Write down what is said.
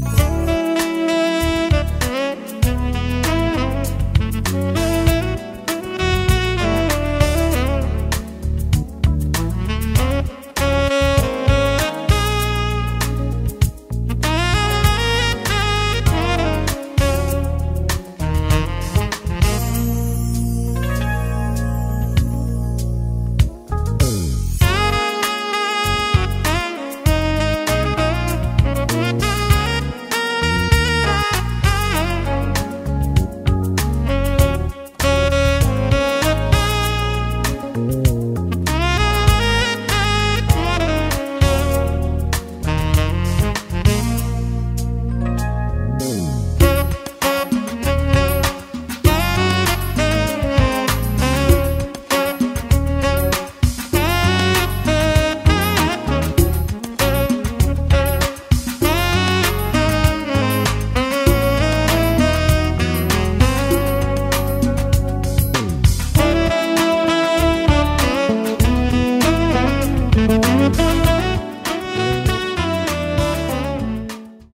Bye.